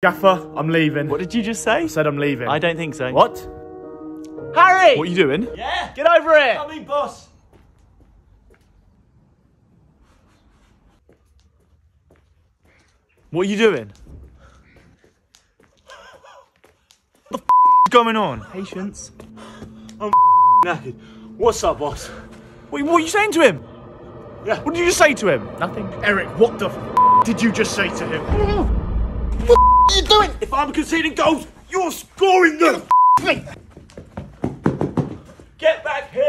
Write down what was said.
Gaffer, I'm leaving. What did you just say? I said I'm leaving. I don't think so. What? Harry! What are you doing? Yeah? Get over here! Coming, boss. What are you doing? What the f is going on? Patience. I'm knackered. What's up, boss? What, what are you saying to him? Yeah. What did you just say to him? Nothing. Erik, what the f did you just say to him? What are you doing? If I'm conceding goals, you're scoring them. Get back here.